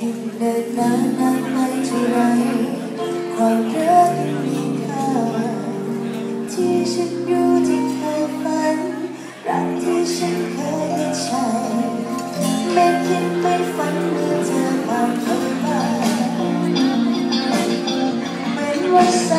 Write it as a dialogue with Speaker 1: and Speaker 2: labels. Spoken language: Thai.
Speaker 1: ยิ่งเดินนานานไปเท่าไรความรักมีค่าที่ฉันอยู่ที่เธอฝัน รักที่ฉันเคยได้ใช้ไม่คิดไม่ฝันเมื่อเธอมานเข้ามาไม่ว่า